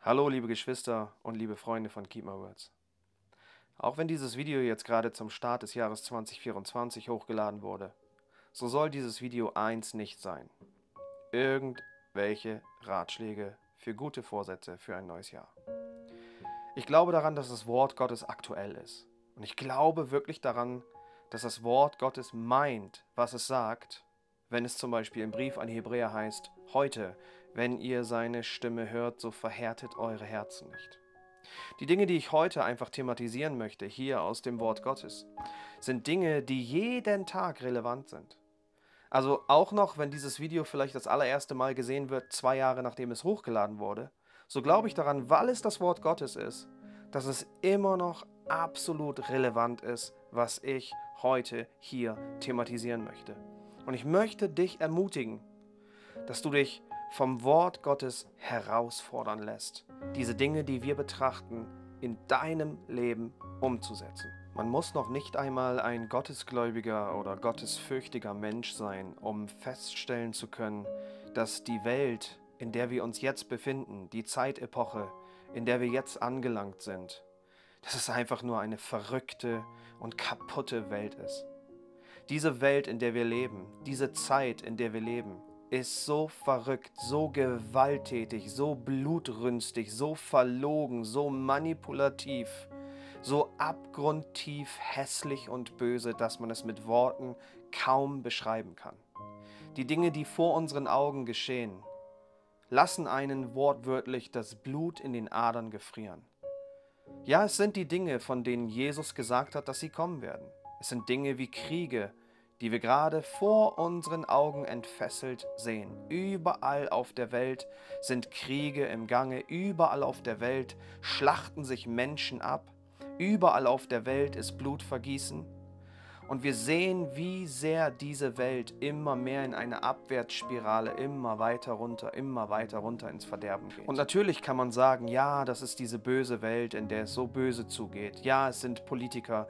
Hallo liebe Geschwister und liebe Freunde von Keep My Words. Auch wenn dieses Video jetzt gerade zum Start des Jahres 2024 hochgeladen wurde, so soll dieses Video eins nicht sein. Irgendwelche Ratschläge für gute Vorsätze für ein neues Jahr. Ich glaube daran, dass das Wort Gottes aktuell ist. Und ich glaube wirklich daran, dass das Wort Gottes meint, was es sagt, wenn es zum Beispiel im Brief an Hebräer heißt, heute, wenn ihr seine Stimme hört, so verhärtet eure Herzen nicht. Die Dinge, die ich heute einfach thematisieren möchte, hier aus dem Wort Gottes, sind Dinge, die jeden Tag relevant sind. Also auch noch, wenn dieses Video vielleicht das allererste Mal gesehen wird, zwei Jahre nachdem es hochgeladen wurde, so glaube ich daran, weil es das Wort Gottes ist, dass es immer noch absolut relevant ist, was ich heute hier thematisieren möchte. Und ich möchte dich ermutigen, dass du dich vom Wort Gottes herausfordern lässt, diese Dinge, die wir betrachten, in deinem Leben umzusetzen. Man muss noch nicht einmal ein gottesgläubiger oder gottesfürchtiger Mensch sein, um feststellen zu können, dass die Welt, in der wir uns jetzt befinden, die Zeitepoche, in der wir jetzt angelangt sind, dass es einfach nur eine verrückte und kaputte Welt ist. Diese Welt, in der wir leben, diese Zeit, in der wir leben, ist so verrückt, so gewalttätig, so blutrünstig, so verlogen, so manipulativ, so abgrundtief hässlich und böse, dass man es mit Worten kaum beschreiben kann. Die Dinge, die vor unseren Augen geschehen, lassen einen wortwörtlich das Blut in den Adern gefrieren. Ja, es sind die Dinge, von denen Jesus gesagt hat, dass sie kommen werden. Es sind Dinge wie Kriege, die wir gerade vor unseren Augen entfesselt sehen. Überall auf der Welt sind Kriege im Gange, überall auf der Welt schlachten sich Menschen ab, überall auf der Welt ist Blutvergießen. Und wir sehen, wie sehr diese Welt immer mehr in eine Abwärtsspirale, immer weiter runter, immer weiter runter ins Verderben geht. Und natürlich kann man sagen, ja, das ist diese böse Welt, in der es so böse zugeht. Ja, es sind Politiker,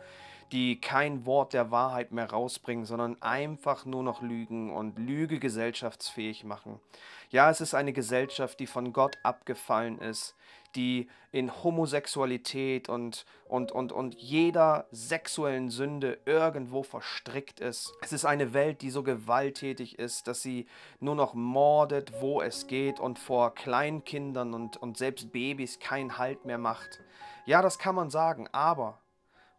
die kein Wort der Wahrheit mehr rausbringen, sondern einfach nur noch lügen und Lüge gesellschaftsfähig machen. Ja, es ist eine Gesellschaft, die von Gott abgefallen ist, die in Homosexualität und, und, und, und jeder sexuellen Sünde irgendwo verstrickt ist. Es ist eine Welt, die so gewalttätig ist, dass sie nur noch mordet, wo es geht und vor Kleinkindern und, und selbst Babys keinen Halt mehr macht. Ja, das kann man sagen, aber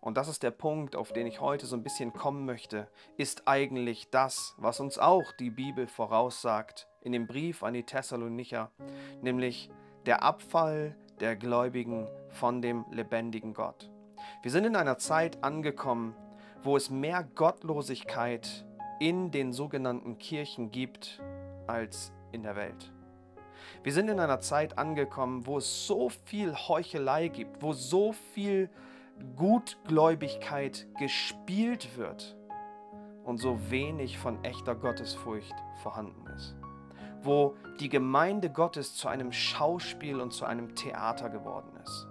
und das ist der Punkt, auf den ich heute so ein bisschen kommen möchte, ist eigentlich das, was uns auch die Bibel voraussagt in dem Brief an die Thessalonicher, nämlich der Abfall der Gläubigen von dem lebendigen Gott. Wir sind in einer Zeit angekommen, wo es mehr Gottlosigkeit in den sogenannten Kirchen gibt als in der Welt. Wir sind in einer Zeit angekommen, wo es so viel Heuchelei gibt, wo so viel Gutgläubigkeit gespielt wird und so wenig von echter Gottesfurcht vorhanden ist. Wo die Gemeinde Gottes zu einem Schauspiel und zu einem Theater geworden ist.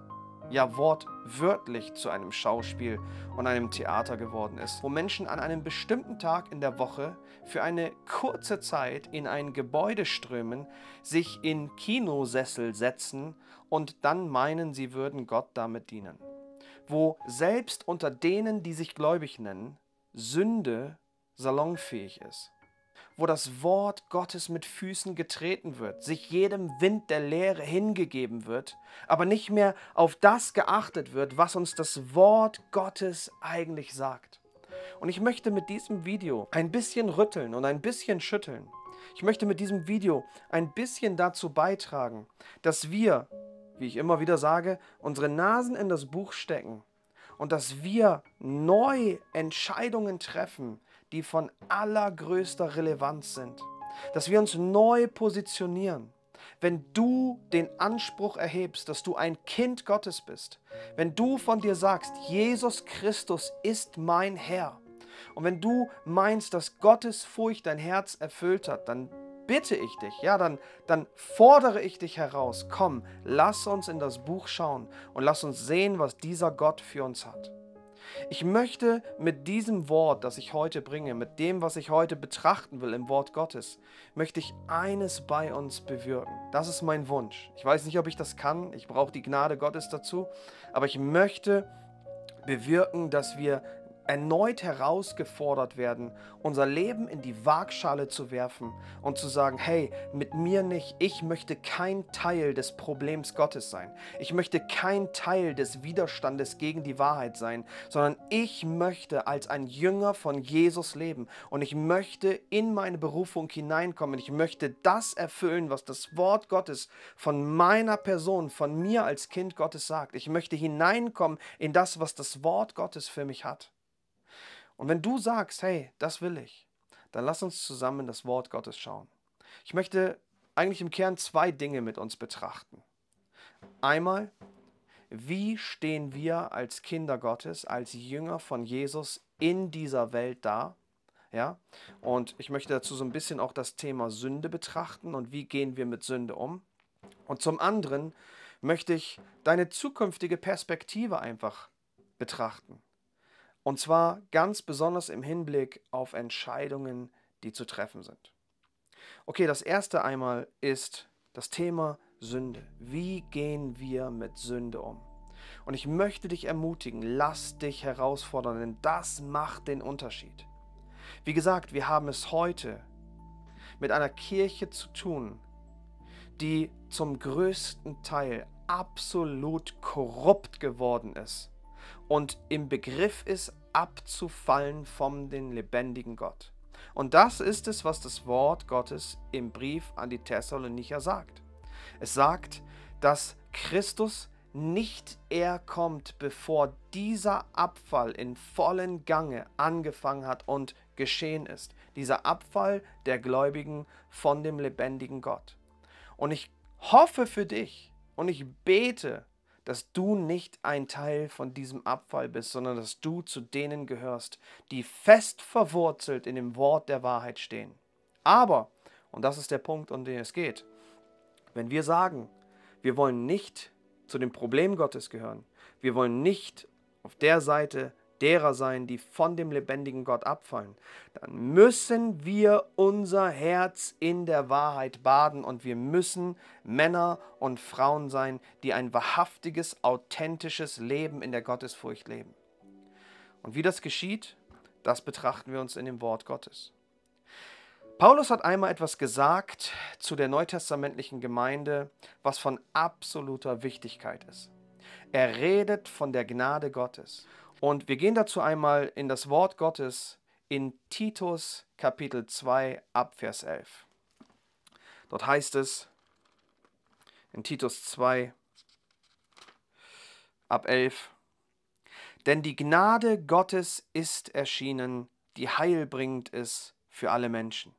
Ja, wortwörtlich zu einem Schauspiel und einem Theater geworden ist, wo Menschen an einem bestimmten Tag in der Woche für eine kurze Zeit in ein Gebäude strömen, sich in Kinosessel setzen und dann meinen, sie würden Gott damit dienen wo selbst unter denen, die sich gläubig nennen, Sünde salonfähig ist, wo das Wort Gottes mit Füßen getreten wird, sich jedem Wind der Lehre hingegeben wird, aber nicht mehr auf das geachtet wird, was uns das Wort Gottes eigentlich sagt. Und ich möchte mit diesem Video ein bisschen rütteln und ein bisschen schütteln. Ich möchte mit diesem Video ein bisschen dazu beitragen, dass wir wie ich immer wieder sage, unsere Nasen in das Buch stecken und dass wir neu Entscheidungen treffen, die von allergrößter Relevanz sind. Dass wir uns neu positionieren. Wenn du den Anspruch erhebst, dass du ein Kind Gottes bist, wenn du von dir sagst, Jesus Christus ist mein Herr, und wenn du meinst, dass Gottes Furcht dein Herz erfüllt hat, dann bitte ich dich, ja, dann, dann fordere ich dich heraus, komm, lass uns in das Buch schauen und lass uns sehen, was dieser Gott für uns hat. Ich möchte mit diesem Wort, das ich heute bringe, mit dem, was ich heute betrachten will im Wort Gottes, möchte ich eines bei uns bewirken. Das ist mein Wunsch. Ich weiß nicht, ob ich das kann. Ich brauche die Gnade Gottes dazu. Aber ich möchte bewirken, dass wir erneut herausgefordert werden, unser Leben in die Waagschale zu werfen und zu sagen, hey, mit mir nicht, ich möchte kein Teil des Problems Gottes sein. Ich möchte kein Teil des Widerstandes gegen die Wahrheit sein, sondern ich möchte als ein Jünger von Jesus leben und ich möchte in meine Berufung hineinkommen. Ich möchte das erfüllen, was das Wort Gottes von meiner Person, von mir als Kind Gottes sagt. Ich möchte hineinkommen in das, was das Wort Gottes für mich hat. Und wenn du sagst, hey, das will ich, dann lass uns zusammen das Wort Gottes schauen. Ich möchte eigentlich im Kern zwei Dinge mit uns betrachten. Einmal, wie stehen wir als Kinder Gottes, als Jünger von Jesus in dieser Welt da? Ja? Und ich möchte dazu so ein bisschen auch das Thema Sünde betrachten und wie gehen wir mit Sünde um. Und zum anderen möchte ich deine zukünftige Perspektive einfach betrachten. Und zwar ganz besonders im Hinblick auf Entscheidungen, die zu treffen sind. Okay, das erste einmal ist das Thema Sünde. Wie gehen wir mit Sünde um? Und ich möchte dich ermutigen, lass dich herausfordern, denn das macht den Unterschied. Wie gesagt, wir haben es heute mit einer Kirche zu tun, die zum größten Teil absolut korrupt geworden ist und im Begriff ist, abzufallen vom den lebendigen Gott. Und das ist es, was das Wort Gottes im Brief an die Thessalonicher sagt. Es sagt, dass Christus nicht eher kommt, bevor dieser Abfall in vollen Gange angefangen hat und geschehen ist. Dieser Abfall der Gläubigen von dem lebendigen Gott. Und ich hoffe für dich und ich bete, dass du nicht ein Teil von diesem Abfall bist, sondern dass du zu denen gehörst, die fest verwurzelt in dem Wort der Wahrheit stehen. Aber, und das ist der Punkt, um den es geht, wenn wir sagen, wir wollen nicht zu dem Problem Gottes gehören, wir wollen nicht auf der Seite derer sein, die von dem lebendigen Gott abfallen, dann müssen wir unser Herz in der Wahrheit baden und wir müssen Männer und Frauen sein, die ein wahrhaftiges, authentisches Leben in der Gottesfurcht leben. Und wie das geschieht, das betrachten wir uns in dem Wort Gottes. Paulus hat einmal etwas gesagt zu der neutestamentlichen Gemeinde, was von absoluter Wichtigkeit ist. Er redet von der Gnade Gottes. Und wir gehen dazu einmal in das Wort Gottes in Titus Kapitel 2 ab Vers 11. Dort heißt es in Titus 2 ab 11, denn die Gnade Gottes ist erschienen, die heilbringend ist für alle Menschen.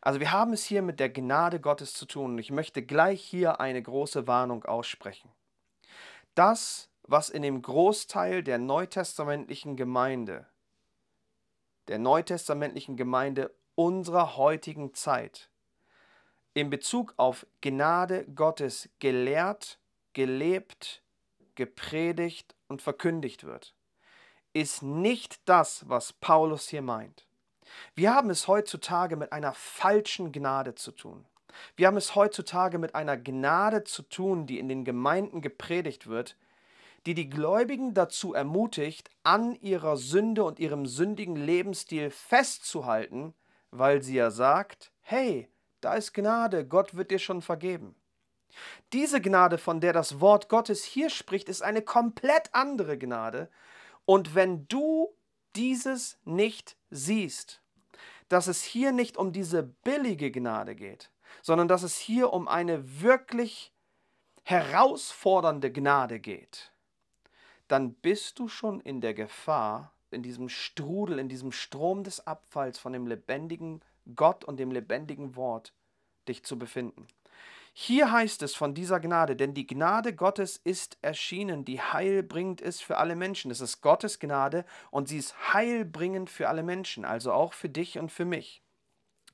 Also wir haben es hier mit der Gnade Gottes zu tun und ich möchte gleich hier eine große Warnung aussprechen. Das was in dem Großteil der neutestamentlichen Gemeinde, der neutestamentlichen Gemeinde unserer heutigen Zeit, in Bezug auf Gnade Gottes gelehrt, gelebt, gepredigt und verkündigt wird, ist nicht das, was Paulus hier meint. Wir haben es heutzutage mit einer falschen Gnade zu tun. Wir haben es heutzutage mit einer Gnade zu tun, die in den Gemeinden gepredigt wird, die die Gläubigen dazu ermutigt, an ihrer Sünde und ihrem sündigen Lebensstil festzuhalten, weil sie ja sagt, hey, da ist Gnade, Gott wird dir schon vergeben. Diese Gnade, von der das Wort Gottes hier spricht, ist eine komplett andere Gnade. Und wenn du dieses nicht siehst, dass es hier nicht um diese billige Gnade geht, sondern dass es hier um eine wirklich herausfordernde Gnade geht, dann bist du schon in der Gefahr, in diesem Strudel, in diesem Strom des Abfalls von dem lebendigen Gott und dem lebendigen Wort dich zu befinden. Hier heißt es von dieser Gnade, denn die Gnade Gottes ist erschienen, die heilbringend ist für alle Menschen. Es ist Gottes Gnade und sie ist heilbringend für alle Menschen, also auch für dich und für mich.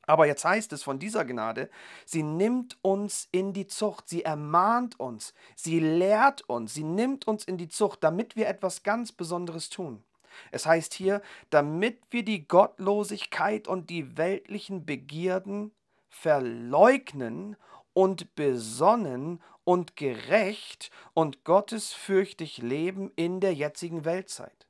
Aber jetzt heißt es von dieser Gnade, sie nimmt uns in die Zucht, sie ermahnt uns, sie lehrt uns, sie nimmt uns in die Zucht, damit wir etwas ganz Besonderes tun. Es heißt hier, damit wir die Gottlosigkeit und die weltlichen Begierden verleugnen und besonnen und gerecht und gottesfürchtig leben in der jetzigen Weltzeit.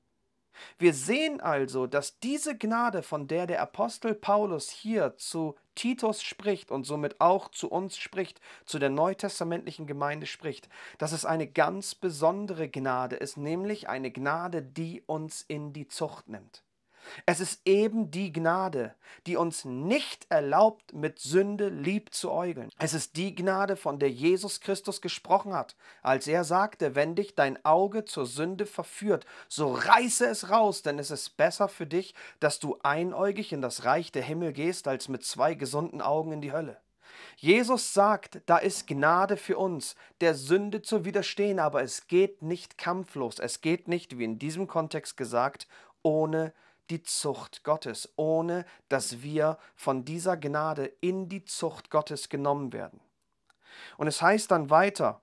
Wir sehen also, dass diese Gnade, von der der Apostel Paulus hier zu Titus spricht und somit auch zu uns spricht, zu der neutestamentlichen Gemeinde spricht, dass es eine ganz besondere Gnade ist, nämlich eine Gnade, die uns in die Zucht nimmt. Es ist eben die Gnade, die uns nicht erlaubt, mit Sünde lieb zu äugeln. Es ist die Gnade, von der Jesus Christus gesprochen hat, als er sagte, wenn dich dein Auge zur Sünde verführt, so reiße es raus, denn es ist besser für dich, dass du einäugig in das Reich der Himmel gehst, als mit zwei gesunden Augen in die Hölle. Jesus sagt, da ist Gnade für uns, der Sünde zu widerstehen, aber es geht nicht kampflos, es geht nicht, wie in diesem Kontext gesagt, ohne die Zucht Gottes, ohne dass wir von dieser Gnade in die Zucht Gottes genommen werden. Und es heißt dann weiter,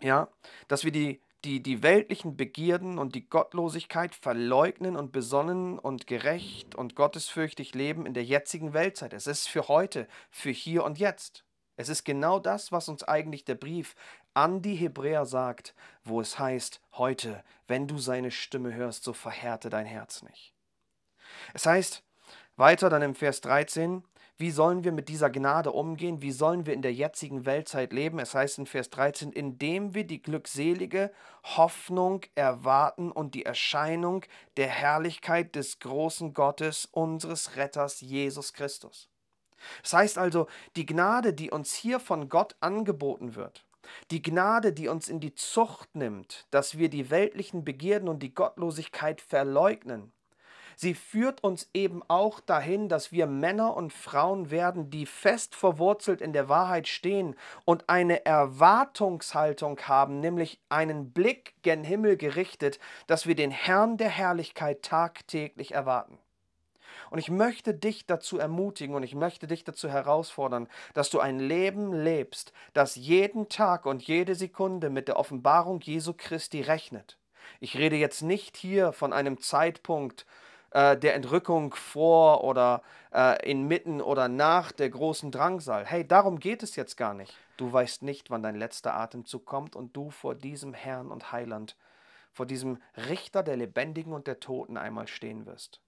ja, dass wir die, die, die weltlichen Begierden und die Gottlosigkeit verleugnen und besonnen und gerecht und gottesfürchtig leben in der jetzigen Weltzeit. Es ist für heute, für hier und jetzt. Es ist genau das, was uns eigentlich der Brief an die Hebräer sagt, wo es heißt, heute, wenn du seine Stimme hörst, so verhärte dein Herz nicht. Es heißt weiter dann im Vers 13, wie sollen wir mit dieser Gnade umgehen? Wie sollen wir in der jetzigen Weltzeit leben? Es heißt in Vers 13, indem wir die glückselige Hoffnung erwarten und die Erscheinung der Herrlichkeit des großen Gottes, unseres Retters Jesus Christus. Das heißt also, die Gnade, die uns hier von Gott angeboten wird, die Gnade, die uns in die Zucht nimmt, dass wir die weltlichen Begierden und die Gottlosigkeit verleugnen, Sie führt uns eben auch dahin, dass wir Männer und Frauen werden, die fest verwurzelt in der Wahrheit stehen und eine Erwartungshaltung haben, nämlich einen Blick gen Himmel gerichtet, dass wir den Herrn der Herrlichkeit tagtäglich erwarten. Und ich möchte dich dazu ermutigen und ich möchte dich dazu herausfordern, dass du ein Leben lebst, das jeden Tag und jede Sekunde mit der Offenbarung Jesu Christi rechnet. Ich rede jetzt nicht hier von einem Zeitpunkt, äh, der Entrückung vor oder äh, inmitten oder nach der großen Drangsal. Hey, darum geht es jetzt gar nicht. Du weißt nicht, wann dein letzter Atemzug kommt und du vor diesem Herrn und Heiland, vor diesem Richter der Lebendigen und der Toten einmal stehen wirst.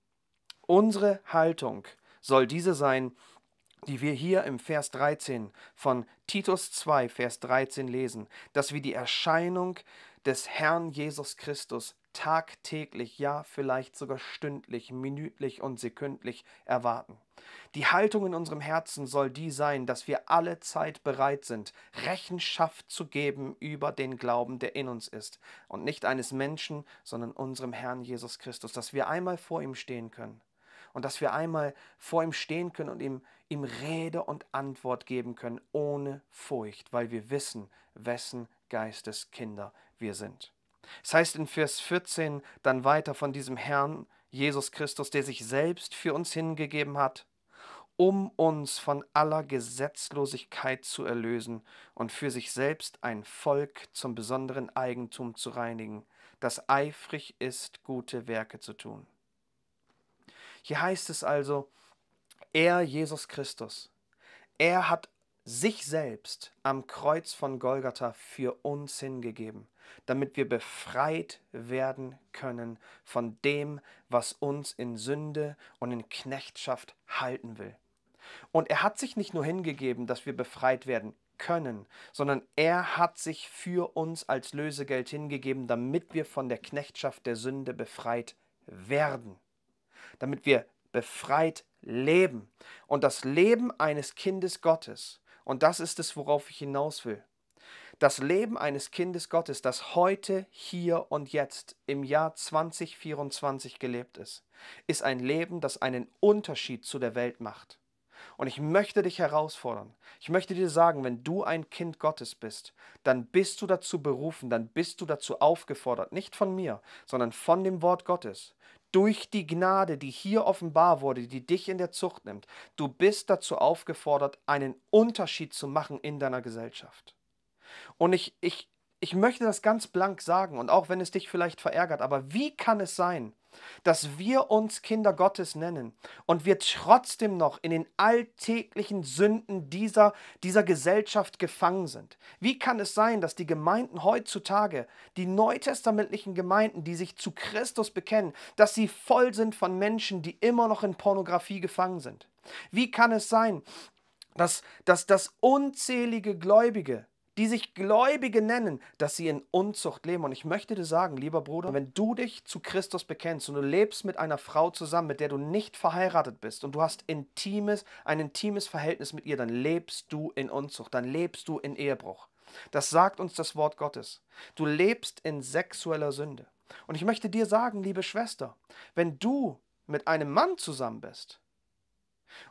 Unsere Haltung soll diese sein, die wir hier im Vers 13 von Titus 2, Vers 13 lesen, dass wir die Erscheinung des Herrn Jesus Christus tagtäglich, ja vielleicht sogar stündlich, minütlich und sekündlich erwarten. Die Haltung in unserem Herzen soll die sein, dass wir alle Zeit bereit sind, Rechenschaft zu geben über den Glauben, der in uns ist. Und nicht eines Menschen, sondern unserem Herrn Jesus Christus, dass wir einmal vor ihm stehen können. Und dass wir einmal vor ihm stehen können und ihm, ihm Rede und Antwort geben können, ohne Furcht, weil wir wissen, wessen Geistes Kinder wir sind. Es heißt in Vers 14 dann weiter von diesem Herrn Jesus Christus, der sich selbst für uns hingegeben hat, um uns von aller Gesetzlosigkeit zu erlösen und für sich selbst ein Volk zum besonderen Eigentum zu reinigen, das eifrig ist, gute Werke zu tun. Hier heißt es also, er, Jesus Christus, er hat sich selbst am Kreuz von Golgatha für uns hingegeben damit wir befreit werden können von dem, was uns in Sünde und in Knechtschaft halten will. Und er hat sich nicht nur hingegeben, dass wir befreit werden können, sondern er hat sich für uns als Lösegeld hingegeben, damit wir von der Knechtschaft der Sünde befreit werden, damit wir befreit leben. Und das Leben eines Kindes Gottes, und das ist es, worauf ich hinaus will, das Leben eines Kindes Gottes, das heute, hier und jetzt im Jahr 2024 gelebt ist, ist ein Leben, das einen Unterschied zu der Welt macht. Und ich möchte dich herausfordern. Ich möchte dir sagen, wenn du ein Kind Gottes bist, dann bist du dazu berufen, dann bist du dazu aufgefordert, nicht von mir, sondern von dem Wort Gottes, durch die Gnade, die hier offenbar wurde, die dich in der Zucht nimmt. Du bist dazu aufgefordert, einen Unterschied zu machen in deiner Gesellschaft. Und ich, ich, ich möchte das ganz blank sagen, und auch wenn es dich vielleicht verärgert, aber wie kann es sein, dass wir uns Kinder Gottes nennen und wir trotzdem noch in den alltäglichen Sünden dieser, dieser Gesellschaft gefangen sind? Wie kann es sein, dass die Gemeinden heutzutage, die neutestamentlichen Gemeinden, die sich zu Christus bekennen, dass sie voll sind von Menschen, die immer noch in Pornografie gefangen sind? Wie kann es sein, dass, dass, dass unzählige Gläubige die sich Gläubige nennen, dass sie in Unzucht leben. Und ich möchte dir sagen, lieber Bruder, wenn du dich zu Christus bekennst und du lebst mit einer Frau zusammen, mit der du nicht verheiratet bist und du hast intimes, ein intimes Verhältnis mit ihr, dann lebst du in Unzucht, dann lebst du in Ehebruch. Das sagt uns das Wort Gottes. Du lebst in sexueller Sünde. Und ich möchte dir sagen, liebe Schwester, wenn du mit einem Mann zusammen bist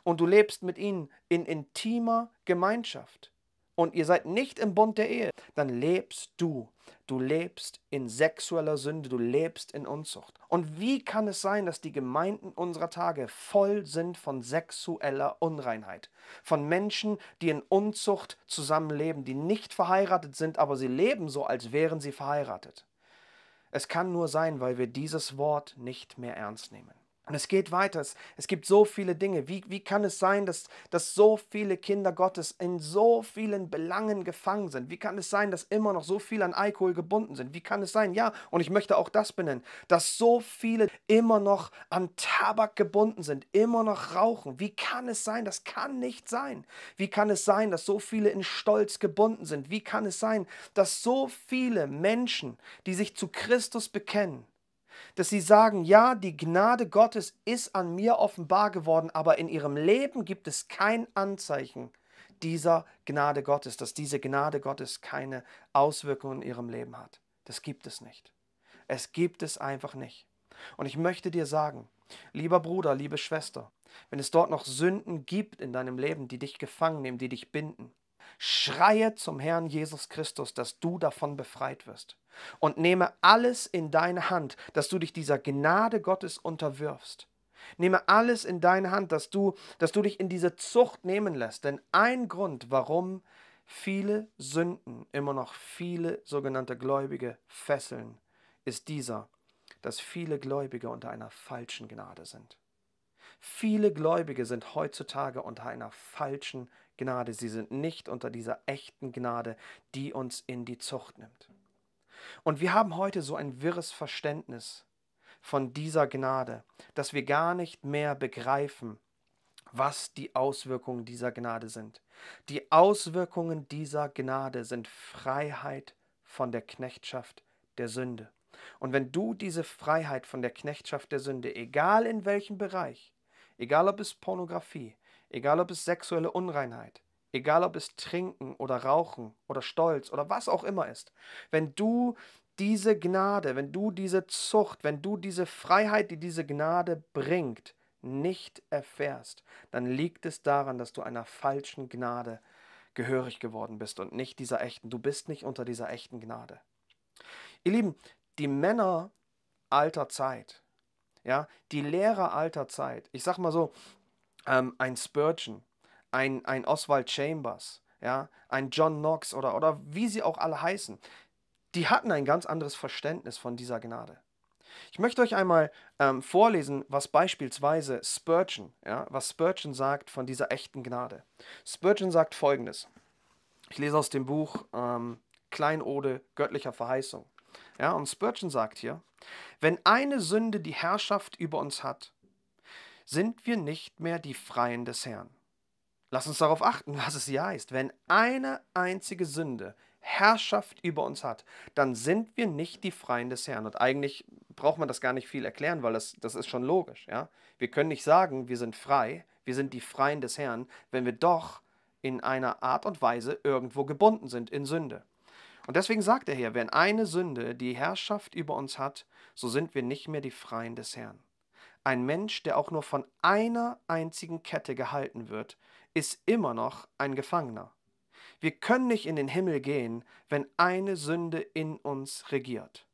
und du lebst mit ihm in intimer Gemeinschaft, und ihr seid nicht im Bund der Ehe, dann lebst du. Du lebst in sexueller Sünde, du lebst in Unzucht. Und wie kann es sein, dass die Gemeinden unserer Tage voll sind von sexueller Unreinheit? Von Menschen, die in Unzucht zusammenleben, die nicht verheiratet sind, aber sie leben so, als wären sie verheiratet. Es kann nur sein, weil wir dieses Wort nicht mehr ernst nehmen. Und es geht weiter. Es, es gibt so viele Dinge. Wie, wie kann es sein, dass, dass so viele Kinder Gottes in so vielen Belangen gefangen sind? Wie kann es sein, dass immer noch so viele an Alkohol gebunden sind? Wie kann es sein, ja, und ich möchte auch das benennen, dass so viele immer noch an Tabak gebunden sind, immer noch rauchen? Wie kann es sein? Das kann nicht sein. Wie kann es sein, dass so viele in Stolz gebunden sind? Wie kann es sein, dass so viele Menschen, die sich zu Christus bekennen, dass sie sagen, ja, die Gnade Gottes ist an mir offenbar geworden, aber in ihrem Leben gibt es kein Anzeichen dieser Gnade Gottes, dass diese Gnade Gottes keine Auswirkungen in ihrem Leben hat. Das gibt es nicht. Es gibt es einfach nicht. Und ich möchte dir sagen, lieber Bruder, liebe Schwester, wenn es dort noch Sünden gibt in deinem Leben, die dich gefangen nehmen, die dich binden, schreie zum Herrn Jesus Christus, dass du davon befreit wirst und nehme alles in deine Hand, dass du dich dieser Gnade Gottes unterwirfst. Nehme alles in deine Hand, dass du, dass du dich in diese Zucht nehmen lässt. Denn ein Grund, warum viele Sünden immer noch viele sogenannte Gläubige fesseln, ist dieser, dass viele Gläubige unter einer falschen Gnade sind. Viele Gläubige sind heutzutage unter einer falschen Gnade. Sie sind nicht unter dieser echten Gnade, die uns in die Zucht nimmt. Und wir haben heute so ein wirres Verständnis von dieser Gnade, dass wir gar nicht mehr begreifen, was die Auswirkungen dieser Gnade sind. Die Auswirkungen dieser Gnade sind Freiheit von der Knechtschaft der Sünde. Und wenn du diese Freiheit von der Knechtschaft der Sünde, egal in welchem Bereich, egal ob es Pornografie, egal ob es sexuelle Unreinheit, egal ob es Trinken oder Rauchen oder Stolz oder was auch immer ist, wenn du diese Gnade, wenn du diese Zucht, wenn du diese Freiheit, die diese Gnade bringt, nicht erfährst, dann liegt es daran, dass du einer falschen Gnade gehörig geworden bist und nicht dieser echten. Du bist nicht unter dieser echten Gnade. Ihr Lieben, die Männer alter Zeit, ja, die Lehrer alter Zeit, ich sag mal so, ähm, ein Spurgeon, ein, ein Oswald Chambers, ja, ein John Knox oder, oder wie sie auch alle heißen, die hatten ein ganz anderes Verständnis von dieser Gnade. Ich möchte euch einmal ähm, vorlesen, was beispielsweise Spurgeon, ja, was Spurgeon sagt von dieser echten Gnade. Spurgeon sagt folgendes. Ich lese aus dem Buch ähm, Kleinode göttlicher Verheißung. Ja, und Spurgeon sagt hier, wenn eine Sünde die Herrschaft über uns hat, sind wir nicht mehr die Freien des Herrn. Lass uns darauf achten, was es hier heißt. Wenn eine einzige Sünde Herrschaft über uns hat, dann sind wir nicht die Freien des Herrn. Und eigentlich braucht man das gar nicht viel erklären, weil das, das ist schon logisch. Ja? Wir können nicht sagen, wir sind frei, wir sind die Freien des Herrn, wenn wir doch in einer Art und Weise irgendwo gebunden sind in Sünde. Und deswegen sagt er hier, wenn eine Sünde die Herrschaft über uns hat, so sind wir nicht mehr die Freien des Herrn. Ein Mensch, der auch nur von einer einzigen Kette gehalten wird, ist immer noch ein Gefangener. Wir können nicht in den Himmel gehen, wenn eine Sünde in uns regiert.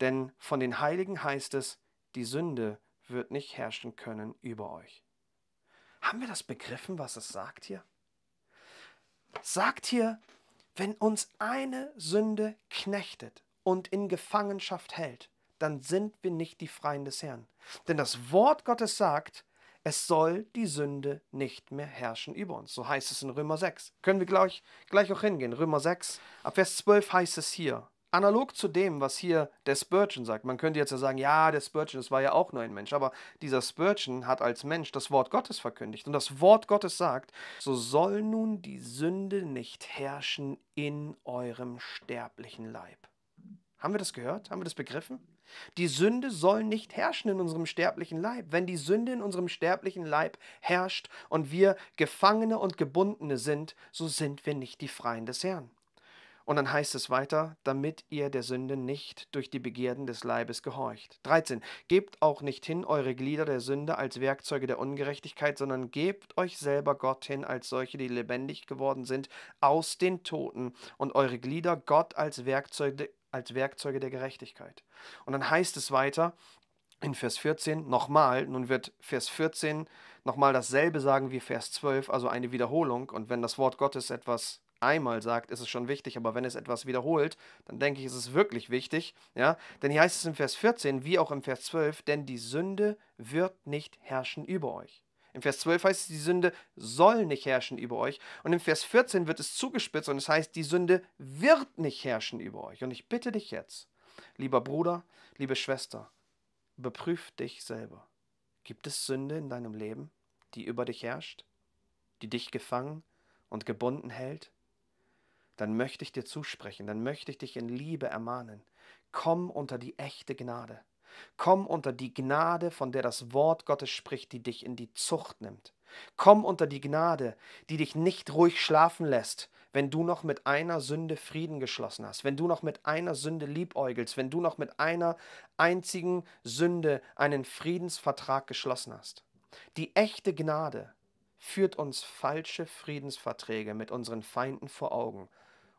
Denn von den Heiligen heißt es, die Sünde wird nicht herrschen können über euch. Haben wir das begriffen, was es sagt hier? Sagt hier, wenn uns eine Sünde knechtet und in Gefangenschaft hält, dann sind wir nicht die Freien des Herrn. Denn das Wort Gottes sagt, es soll die Sünde nicht mehr herrschen über uns. So heißt es in Römer 6. Können wir gleich, gleich auch hingehen. Römer 6, ab Vers 12 heißt es hier. Analog zu dem, was hier der Spurgeon sagt. Man könnte jetzt ja sagen, ja, der Spurgeon, das war ja auch nur ein Mensch. Aber dieser Spurgeon hat als Mensch das Wort Gottes verkündigt. Und das Wort Gottes sagt, so soll nun die Sünde nicht herrschen in eurem sterblichen Leib. Haben wir das gehört? Haben wir das begriffen? Die Sünde soll nicht herrschen in unserem sterblichen Leib. Wenn die Sünde in unserem sterblichen Leib herrscht und wir Gefangene und Gebundene sind, so sind wir nicht die Freien des Herrn. Und dann heißt es weiter, damit ihr der Sünde nicht durch die Begierden des Leibes gehorcht. 13. Gebt auch nicht hin eure Glieder der Sünde als Werkzeuge der Ungerechtigkeit, sondern gebt euch selber Gott hin als solche, die lebendig geworden sind aus den Toten und eure Glieder Gott als Werkzeuge, als Werkzeuge der Gerechtigkeit. Und dann heißt es weiter in Vers 14 nochmal, nun wird Vers 14 nochmal dasselbe sagen wie Vers 12, also eine Wiederholung. Und wenn das Wort Gottes etwas einmal sagt, ist es schon wichtig, aber wenn es etwas wiederholt, dann denke ich, ist es wirklich wichtig. Ja? Denn hier heißt es in Vers 14, wie auch im Vers 12, denn die Sünde wird nicht herrschen über euch. Im Vers 12 heißt es, die Sünde soll nicht herrschen über euch. Und im Vers 14 wird es zugespitzt und es heißt, die Sünde wird nicht herrschen über euch. Und ich bitte dich jetzt, lieber Bruder, liebe Schwester, überprüf dich selber. Gibt es Sünde in deinem Leben, die über dich herrscht, die dich gefangen und gebunden hält? Dann möchte ich dir zusprechen, dann möchte ich dich in Liebe ermahnen. Komm unter die echte Gnade. Komm unter die Gnade, von der das Wort Gottes spricht, die dich in die Zucht nimmt. Komm unter die Gnade, die dich nicht ruhig schlafen lässt, wenn du noch mit einer Sünde Frieden geschlossen hast, wenn du noch mit einer Sünde liebäugelst, wenn du noch mit einer einzigen Sünde einen Friedensvertrag geschlossen hast. Die echte Gnade führt uns falsche Friedensverträge mit unseren Feinden vor Augen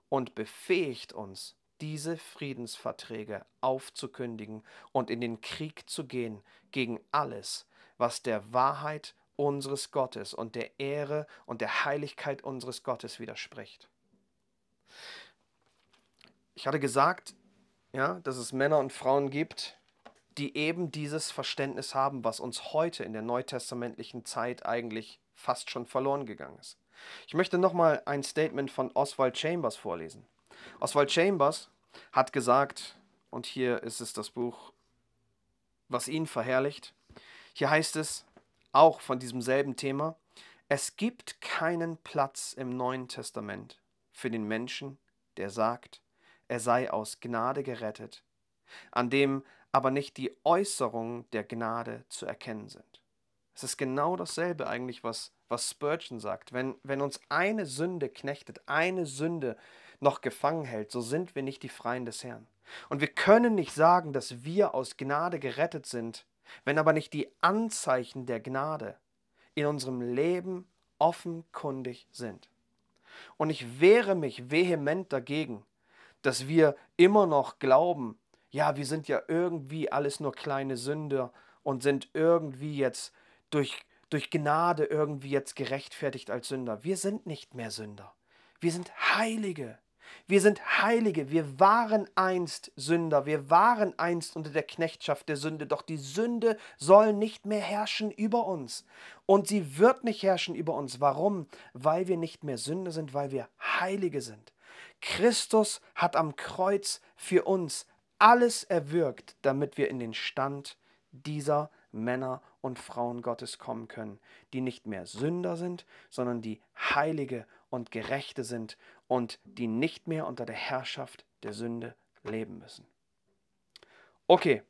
und befähigt uns, diese Friedensverträge aufzukündigen und in den Krieg zu gehen gegen alles, was der Wahrheit unseres Gottes und der Ehre und der Heiligkeit unseres Gottes widerspricht. Ich hatte gesagt, ja, dass es Männer und Frauen gibt, die eben dieses Verständnis haben, was uns heute in der neutestamentlichen Zeit eigentlich fast schon verloren gegangen ist. Ich möchte nochmal ein Statement von Oswald Chambers vorlesen. Oswald Chambers hat gesagt, und hier ist es das Buch, was ihn verherrlicht, hier heißt es auch von diesem selben Thema, es gibt keinen Platz im Neuen Testament für den Menschen, der sagt, er sei aus Gnade gerettet, an dem aber nicht die Äußerungen der Gnade zu erkennen sind. Es ist genau dasselbe eigentlich, was, was Spurgeon sagt. Wenn, wenn uns eine Sünde knechtet, eine Sünde noch gefangen hält, so sind wir nicht die Freien des Herrn. Und wir können nicht sagen, dass wir aus Gnade gerettet sind, wenn aber nicht die Anzeichen der Gnade in unserem Leben offenkundig sind. Und ich wehre mich vehement dagegen, dass wir immer noch glauben, ja, wir sind ja irgendwie alles nur kleine Sünder und sind irgendwie jetzt durch, durch Gnade irgendwie jetzt gerechtfertigt als Sünder. Wir sind nicht mehr Sünder. Wir sind Heilige. Wir sind Heilige, wir waren einst Sünder, wir waren einst unter der Knechtschaft der Sünde, doch die Sünde soll nicht mehr herrschen über uns. Und sie wird nicht herrschen über uns. Warum? Weil wir nicht mehr Sünder sind, weil wir Heilige sind. Christus hat am Kreuz für uns alles erwirkt, damit wir in den Stand dieser Männer und Frauen Gottes kommen können, die nicht mehr Sünder sind, sondern die Heilige und Gerechte sind und die nicht mehr unter der Herrschaft der Sünde leben müssen. Okay,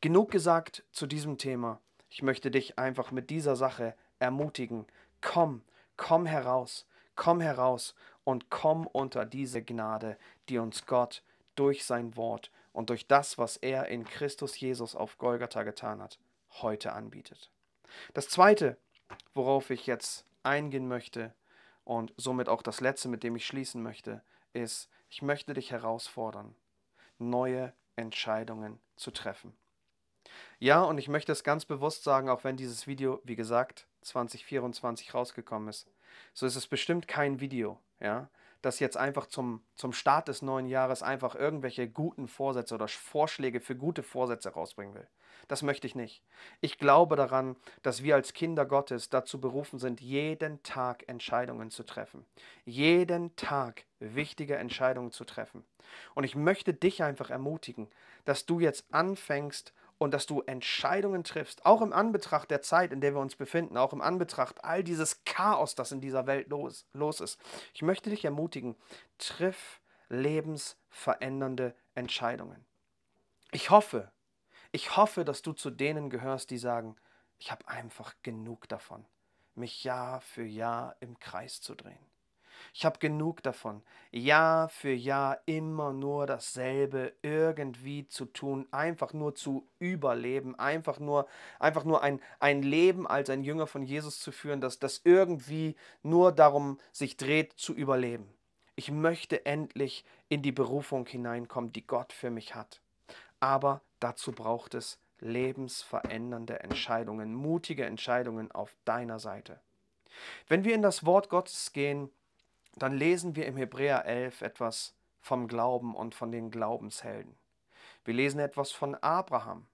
genug gesagt zu diesem Thema. Ich möchte dich einfach mit dieser Sache ermutigen. Komm, komm heraus, komm heraus und komm unter diese Gnade, die uns Gott durch sein Wort und durch das, was er in Christus Jesus auf Golgatha getan hat, heute anbietet. Das Zweite, worauf ich jetzt eingehen möchte, und somit auch das Letzte, mit dem ich schließen möchte, ist, ich möchte dich herausfordern, neue Entscheidungen zu treffen. Ja, und ich möchte es ganz bewusst sagen, auch wenn dieses Video, wie gesagt, 2024 rausgekommen ist, so ist es bestimmt kein Video, ja, dass jetzt einfach zum, zum Start des neuen Jahres einfach irgendwelche guten Vorsätze oder Vorschläge für gute Vorsätze rausbringen will. Das möchte ich nicht. Ich glaube daran, dass wir als Kinder Gottes dazu berufen sind, jeden Tag Entscheidungen zu treffen. Jeden Tag wichtige Entscheidungen zu treffen. Und ich möchte dich einfach ermutigen, dass du jetzt anfängst und dass du Entscheidungen triffst, auch im Anbetracht der Zeit, in der wir uns befinden, auch im Anbetracht all dieses Chaos, das in dieser Welt los, los ist. Ich möchte dich ermutigen, triff lebensverändernde Entscheidungen. Ich hoffe, ich hoffe, dass du zu denen gehörst, die sagen, ich habe einfach genug davon, mich Jahr für Jahr im Kreis zu drehen. Ich habe genug davon, Jahr für Jahr immer nur dasselbe irgendwie zu tun, einfach nur zu überleben, einfach nur, einfach nur ein, ein Leben als ein Jünger von Jesus zu führen, dass das irgendwie nur darum sich dreht, zu überleben. Ich möchte endlich in die Berufung hineinkommen, die Gott für mich hat. Aber dazu braucht es lebensverändernde Entscheidungen, mutige Entscheidungen auf deiner Seite. Wenn wir in das Wort Gottes gehen, dann lesen wir im Hebräer 11 etwas vom Glauben und von den Glaubenshelden. Wir lesen etwas von Abraham,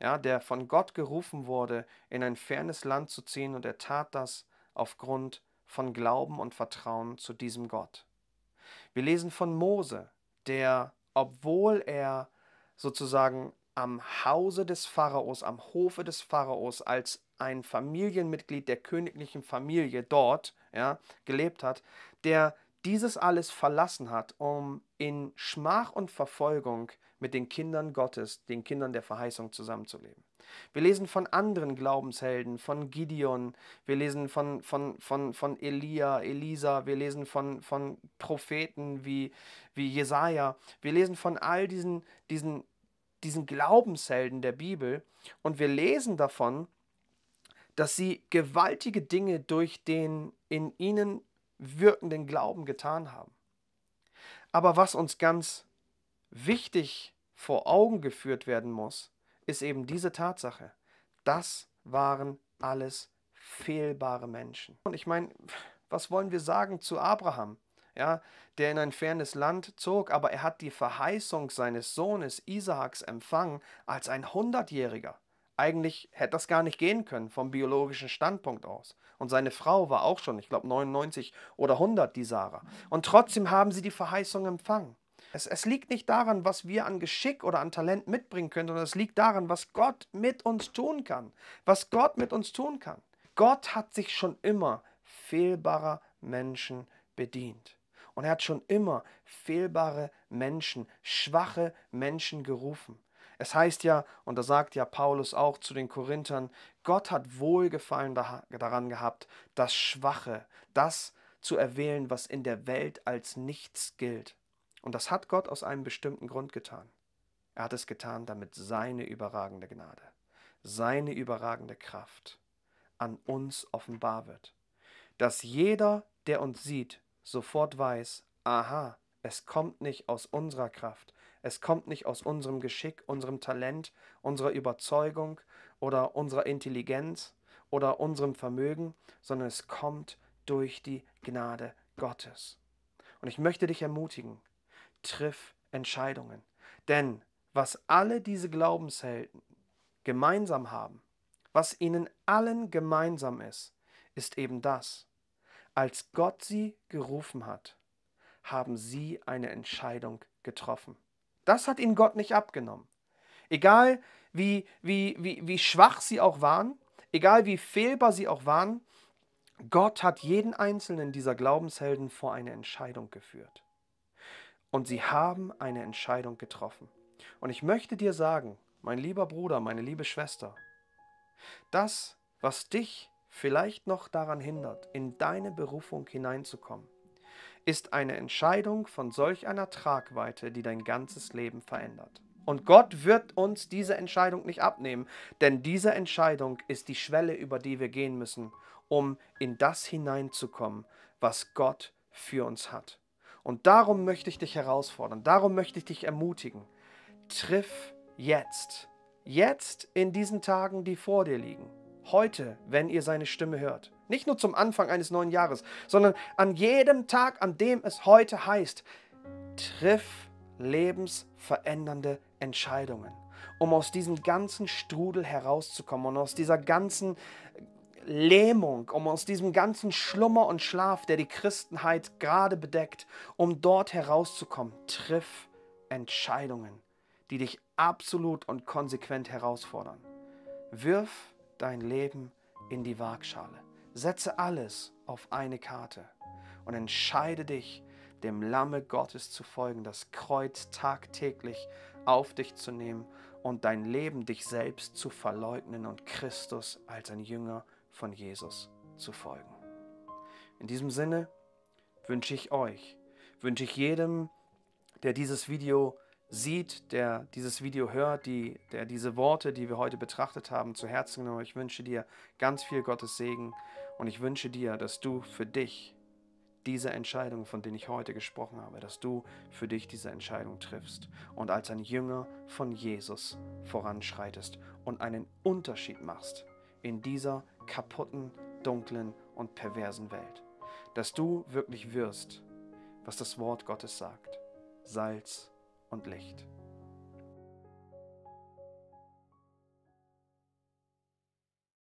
ja, der von Gott gerufen wurde, in ein fernes Land zu ziehen, und er tat das aufgrund von Glauben und Vertrauen zu diesem Gott. Wir lesen von Mose, der, obwohl er sozusagen am Hause des Pharaos, am Hofe des Pharaos als ein Familienmitglied der königlichen Familie dort ja, gelebt hat, der dieses alles verlassen hat, um in Schmach und Verfolgung mit den Kindern Gottes, den Kindern der Verheißung zusammenzuleben. Wir lesen von anderen Glaubenshelden, von Gideon, wir lesen von, von, von, von Elia, Elisa, wir lesen von, von Propheten wie, wie Jesaja, wir lesen von all diesen, diesen, diesen Glaubenshelden der Bibel und wir lesen davon, dass sie gewaltige Dinge durch den in ihnen wirkenden Glauben getan haben. Aber was uns ganz wichtig vor Augen geführt werden muss, ist eben diese Tatsache. Das waren alles fehlbare Menschen. Und ich meine, was wollen wir sagen zu Abraham? Ja, der in ein fernes Land zog, aber er hat die Verheißung seines Sohnes Isaaks empfangen als ein Hundertjähriger. Eigentlich hätte das gar nicht gehen können vom biologischen Standpunkt aus. Und seine Frau war auch schon, ich glaube, 99 oder 100, die Sarah. Und trotzdem haben sie die Verheißung empfangen. Es, es, liegt nicht daran, was wir an Geschick oder an Talent mitbringen können, sondern es liegt daran, was Gott mit uns tun kann. Was Gott mit uns tun kann. Gott hat sich schon immer fehlbarer Menschen bedient. Und er hat schon immer fehlbare Menschen, schwache Menschen gerufen. Es heißt ja, und da sagt ja Paulus auch zu den Korinthern, Gott hat Wohlgefallen daran gehabt, das Schwache, das zu erwählen, was in der Welt als nichts gilt. Und das hat Gott aus einem bestimmten Grund getan. Er hat es getan, damit seine überragende Gnade, seine überragende Kraft an uns offenbar wird. Dass jeder, der uns sieht, sofort weiß, aha, es kommt nicht aus unserer Kraft, es kommt nicht aus unserem Geschick, unserem Talent, unserer Überzeugung oder unserer Intelligenz oder unserem Vermögen, sondern es kommt durch die Gnade Gottes. Und ich möchte dich ermutigen, triff Entscheidungen. Denn was alle diese Glaubenshelden gemeinsam haben, was ihnen allen gemeinsam ist, ist eben das. Als Gott sie gerufen hat, haben sie eine Entscheidung getroffen. Das hat ihnen Gott nicht abgenommen. Egal wie, wie, wie, wie schwach sie auch waren, egal wie fehlbar sie auch waren, Gott hat jeden einzelnen dieser Glaubenshelden vor eine Entscheidung geführt. Und sie haben eine Entscheidung getroffen. Und ich möchte dir sagen, mein lieber Bruder, meine liebe Schwester, das, was dich vielleicht noch daran hindert, in deine Berufung hineinzukommen, ist eine Entscheidung von solch einer Tragweite, die dein ganzes Leben verändert. Und Gott wird uns diese Entscheidung nicht abnehmen, denn diese Entscheidung ist die Schwelle, über die wir gehen müssen, um in das hineinzukommen, was Gott für uns hat. Und darum möchte ich dich herausfordern, darum möchte ich dich ermutigen. Triff jetzt, jetzt in diesen Tagen, die vor dir liegen, heute, wenn ihr seine Stimme hört, Nicht nur zum Anfang eines neuen Jahres, sondern an jedem Tag, an dem es heute heißt, triff lebensverändernde Entscheidungen, um aus diesem ganzen Strudel herauszukommen und aus dieser ganzen Lähmung, um aus diesem ganzen Schlummer und Schlaf, der die Christenheit gerade bedeckt, um dort herauszukommen. Triff Entscheidungen, die dich absolut und konsequent herausfordern. Wirf dein Leben in die Waagschale. Setze alles auf eine Karte und entscheide dich, dem Lamme Gottes zu folgen, das Kreuz tagtäglich auf dich zu nehmen und dein Leben dich selbst zu verleugnen und Christus als ein Jünger von Jesus zu folgen. In diesem Sinne wünsche ich euch, wünsche ich jedem, der dieses Video sieht, der dieses Video hört, die, der diese Worte, die wir heute betrachtet haben, zu Herzen genommen. Ich wünsche dir ganz viel Gottes Segen und ich wünsche dir, dass du für dich diese Entscheidung, von denen ich heute gesprochen habe, dass du für dich diese Entscheidung triffst und als ein Jünger von Jesus voranschreitest und einen Unterschied machst in dieser kaputten, dunklen und perversen Welt. Dass du wirklich wirst, was das Wort Gottes sagt. Salz und Licht.